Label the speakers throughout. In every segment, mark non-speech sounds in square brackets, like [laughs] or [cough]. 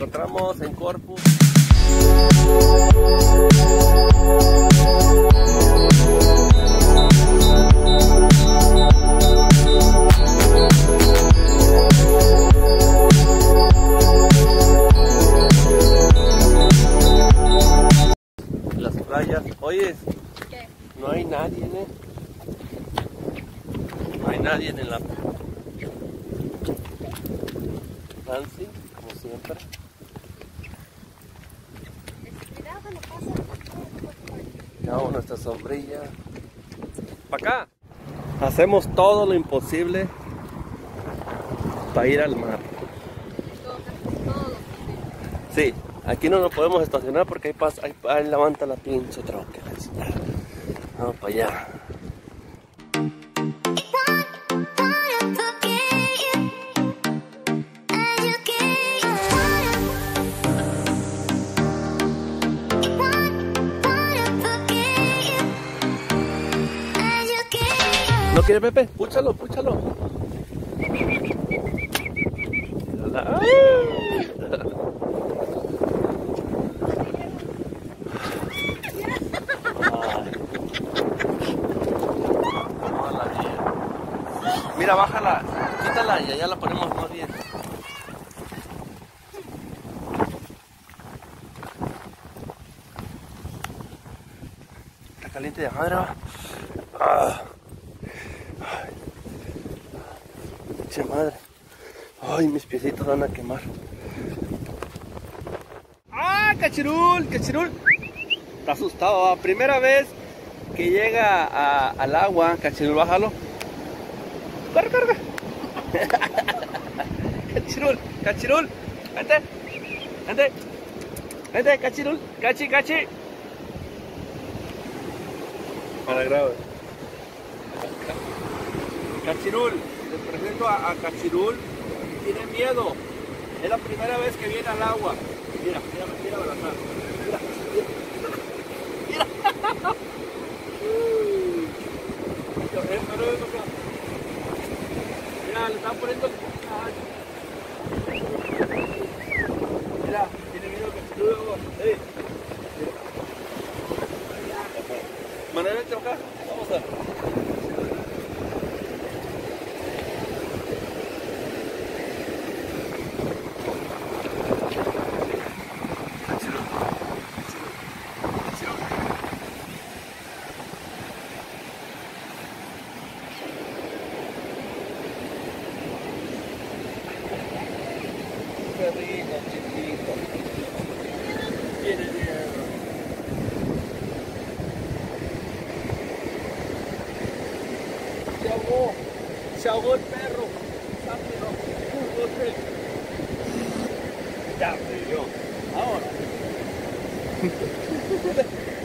Speaker 1: encontramos en Corpus. Las playas. Oye,
Speaker 2: ¿Qué?
Speaker 1: no hay nadie, ¿eh? No hay nadie en la... Nancy, como siempre.
Speaker 2: Cuidado, no pasa.
Speaker 1: Llevamos nuestra sombrilla. Para acá. Hacemos todo lo imposible para ir al mar. Sí, aquí no nos podemos estacionar porque ahí, pasa, ahí, ahí levanta la pinche troca. Vamos para allá. ¿No quiere Pepe? Púchalo, púchalo. Mira, bájala, quítala y allá la ponemos más bien. Está caliente de madre. Ah. Ay. Pinche madre. Ay, mis piecitos van a quemar. ¡Ah, cachirul! ¡Cachirul! Está asustado, ¿va? Primera vez que llega a- al agua, cachirul, bájalo. ¡Corre, corre! [laughs] cachirul, cachirul, vente, vente, vente, cachirul, cachi, cachi. Para grave. Cachirul, les presento a, Cachirul. Tiene miedo. Es la primera vez que viene al agua. Mira, mira, mira. Mira, mira. Mira. Mira, le están poniendo. Ay. Mira, tiene miedo Cachirul. Ey. Manuel, vente acá. Vamos a ver. Qué rico, chiquito. Se ahogó. El perro. Rápido. Un. Ya. Ahora. [laughs]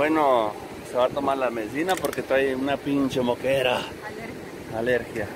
Speaker 1: Bueno, se va a tomar la medicina porque trae una pinche moquera.
Speaker 2: Alergia.
Speaker 1: Alergia.